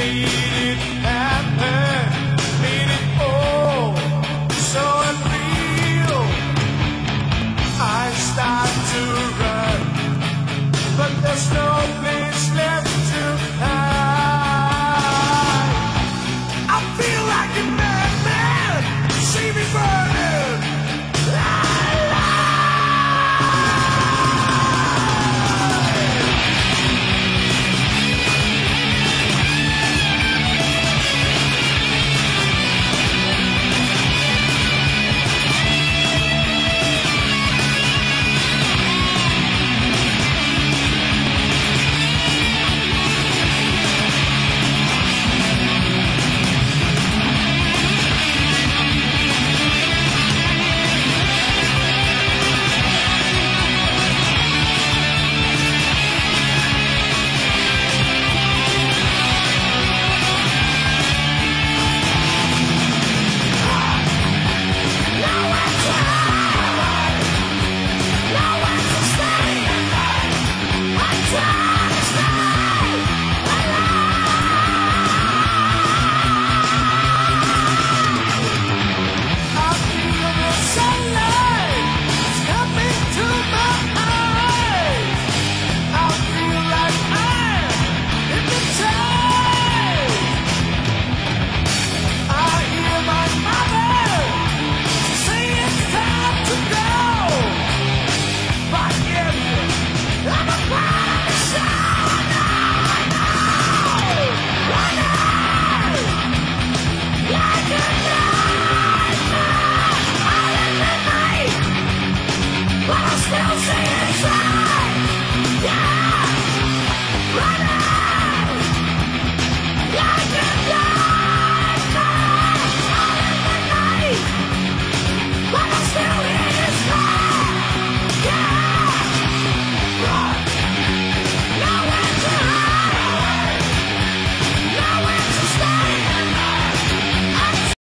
me. But I still see inside. Yeah, running.